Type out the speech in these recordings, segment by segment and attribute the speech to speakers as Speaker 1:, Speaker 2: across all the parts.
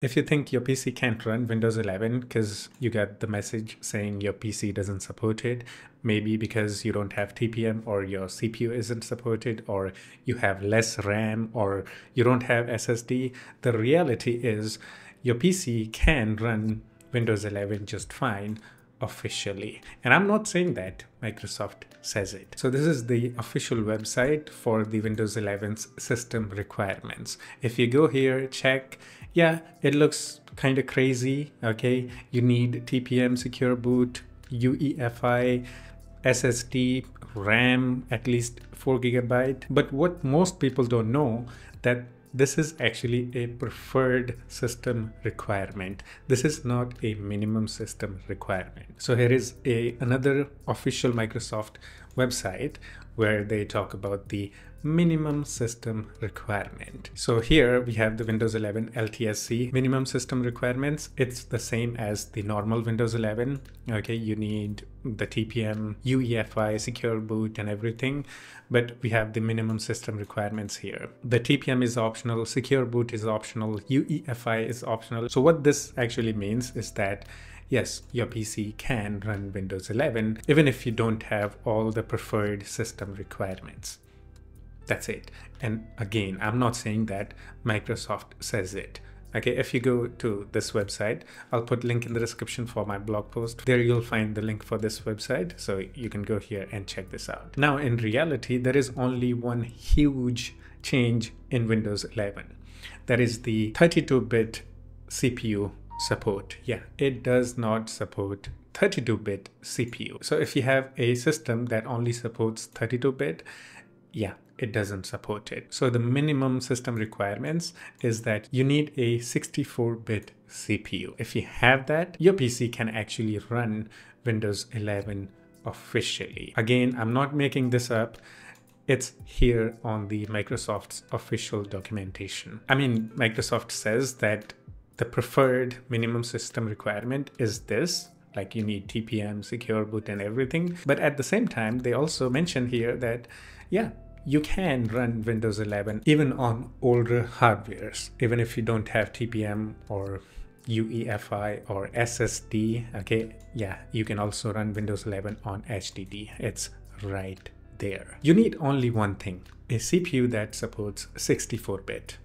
Speaker 1: If you think your PC can't run Windows 11 because you got the message saying your PC doesn't support it, maybe because you don't have TPM or your CPU isn't supported or you have less RAM or you don't have SSD, the reality is your PC can run Windows 11 just fine officially. And I'm not saying that, Microsoft says it. So this is the official website for the Windows 11's system requirements. If you go here, check, yeah, it looks kind of crazy, okay? You need TPM secure boot, UEFI, SSD, RAM, at least 4 gigabyte. But what most people don't know that this is actually a preferred system requirement. This is not a minimum system requirement. So here is a another official Microsoft website where they talk about the minimum system requirement. So here we have the Windows 11 LTSC minimum system requirements. It's the same as the normal Windows 11. Okay, you need the TPM, UEFI, secure boot and everything, but we have the minimum system requirements here. The TPM is optional, secure boot is optional, UEFI is optional. So what this actually means is that yes, your PC can run Windows 11 even if you don't have all the preferred system requirements. That's it. And again, I'm not saying that Microsoft says it. Okay, if you go to this website, I'll put link in the description for my blog post. There you'll find the link for this website. So you can go here and check this out. Now, in reality, there is only one huge change in Windows 11. That is the 32-bit CPU support. Yeah, it does not support 32-bit CPU. So if you have a system that only supports 32-bit, yeah, it doesn't support it. So the minimum system requirements is that you need a 64-bit CPU. If you have that, your PC can actually run Windows 11 officially. Again, I'm not making this up. It's here on the Microsoft's official documentation. I mean, Microsoft says that the preferred minimum system requirement is this, like you need TPM, secure boot and everything. But at the same time, they also mention here that, yeah, you can run Windows 11 even on older hardwares, even if you don't have TPM or UEFI or SSD. Okay, yeah, you can also run Windows 11 on HDD. It's right there. You need only one thing, a CPU that supports 64-bit.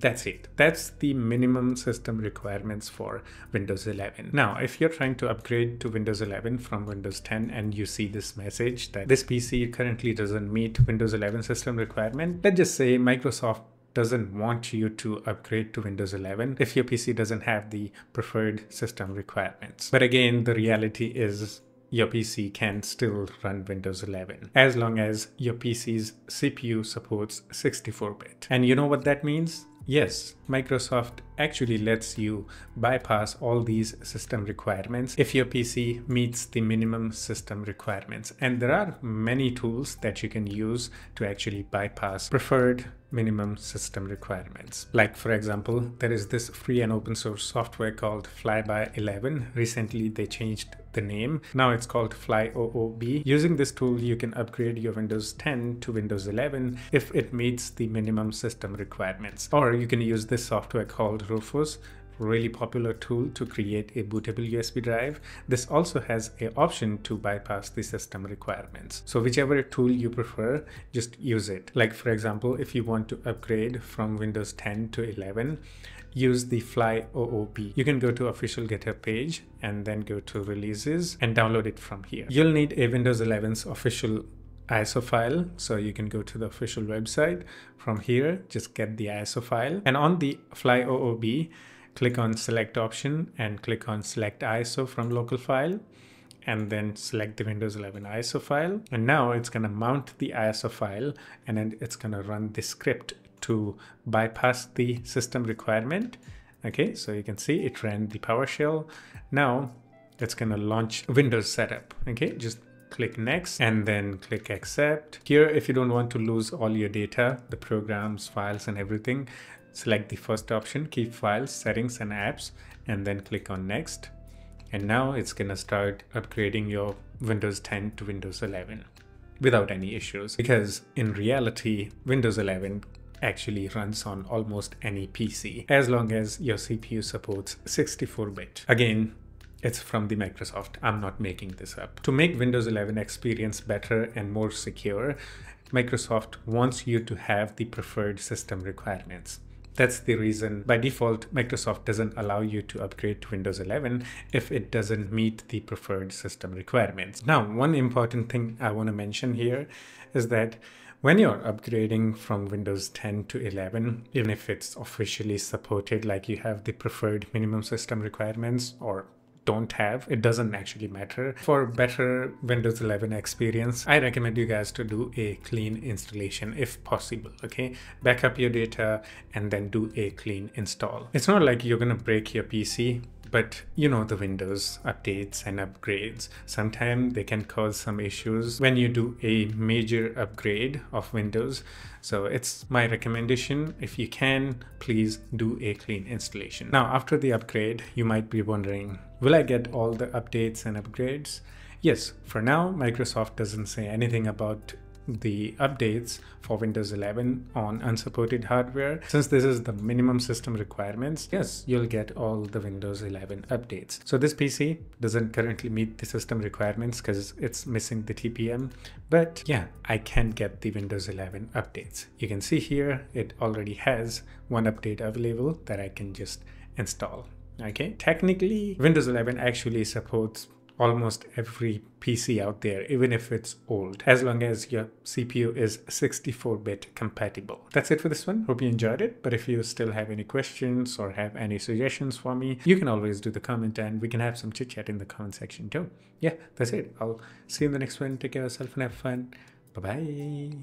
Speaker 1: That's it. That's the minimum system requirements for Windows 11. Now, if you're trying to upgrade to Windows 11 from Windows 10 and you see this message that this PC currently doesn't meet Windows 11 system requirement, let's just say Microsoft doesn't want you to upgrade to Windows 11 if your PC doesn't have the preferred system requirements. But again, the reality is your PC can still run Windows 11 as long as your PC's CPU supports 64-bit. And you know what that means? Yes, Microsoft actually lets you bypass all these system requirements if your PC meets the minimum system requirements. And there are many tools that you can use to actually bypass preferred minimum system requirements. Like for example, there is this free and open source software called Flyby 11. Recently they changed the name. Now it's called Flyoobe. Using this tool, you can upgrade your Windows 10 to Windows 11 if it meets the minimum system requirements. Or you can use this software called Rufus really popular tool to create a bootable USB drive. This also has a option to bypass the system requirements. So whichever tool you prefer, just use it. Like for example, if you want to upgrade from Windows 10 to 11, use the Flyoobe. You can go to official GitHub page and then go to releases and download it from here. You'll need a Windows 11's official ISO file. So you can go to the official website from here, just get the ISO file and on the Flyoobe, click on select option and click on select ISO from local file and then select the Windows 11 ISO file. And now it's going to mount the ISO file and then it's going to run the script to bypass the system requirement. Okay, so you can see it ran the PowerShell. Now it's going to launch Windows setup. Okay, just click next and then click accept. Here, if you don't want to lose all your data, the programs, files and everything, select the first option, keep files, settings and apps, and then click on next. And now it's gonna start upgrading your Windows 10 to Windows 11 without any issues because in reality, Windows 11 actually runs on almost any PC as long as your CPU supports 64-bit. Again, it's from the Microsoft. I'm not making this up. To make Windows 11 experience better and more secure, Microsoft wants you to have the preferred system requirements. That's the reason by default, Microsoft doesn't allow you to upgrade to Windows 11 if it doesn't meet the preferred system requirements. Now, one important thing I want to mention here is that when you're upgrading from Windows 10 to 11, even if it's officially supported, like you have the preferred minimum system requirements or don't have, it doesn't actually matter. For better Windows 11 experience, I recommend you guys to do a clean installation if possible, okay? Backup your data and then do a clean install. It's not like you're gonna break your PC but you know the Windows updates and upgrades. Sometimes they can cause some issues when you do a major upgrade of Windows. So it's my recommendation. If you can, please do a clean installation. Now, after the upgrade, you might be wondering, will I get all the updates and upgrades? Yes, for now, Microsoft doesn't say anything about the updates for Windows 11 on unsupported hardware. Since this is the minimum system requirements, yes, you'll get all the Windows 11 updates. So this PC doesn't currently meet the system requirements because it's missing the TPM. But yeah, I can get the Windows 11 updates. You can see here, it already has one update available that I can just install. Okay, technically Windows 11 actually supports almost every PC out there, even if it's old, as long as your CPU is 64-bit compatible. That's it for this one. Hope you enjoyed it. But if you still have any questions or have any suggestions for me, you can always do the comment and we can have some chit chat in the comment section too. Yeah, that's it. I'll see you in the next one. Take care of yourself and have fun. Bye-bye.